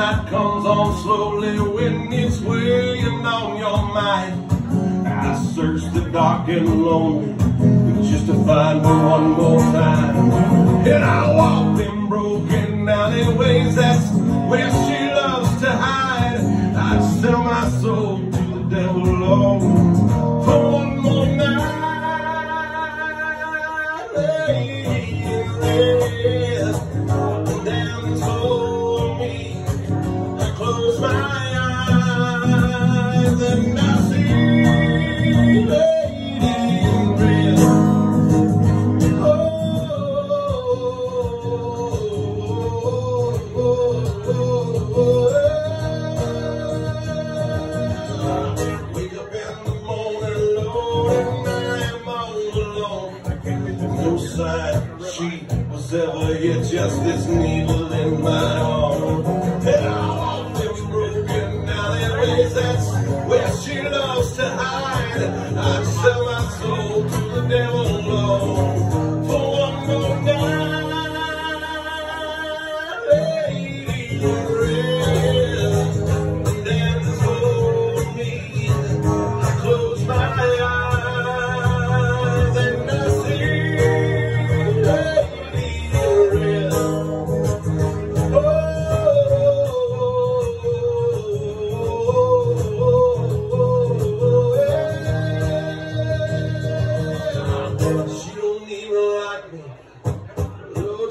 night comes on slowly when it's weighing on your mind. I search the dark and lonely just to find her one more time. And I walk them broken alleyways, that's where she sign she was ever here, just this needle in my arm.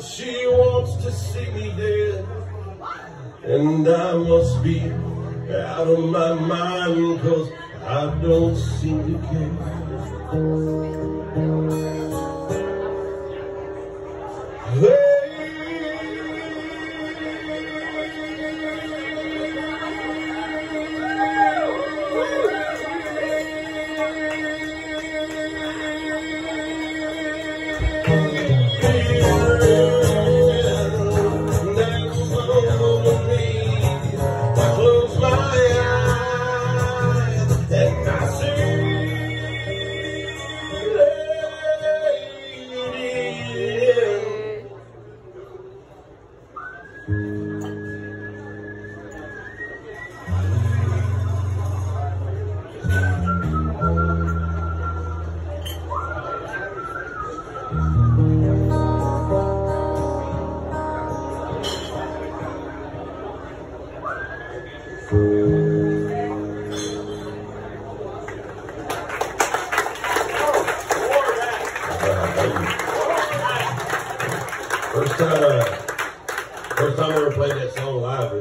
She wants to see me dead. And I must be out of my mind cause I don't seem to care. I First time, first time I ever played that song live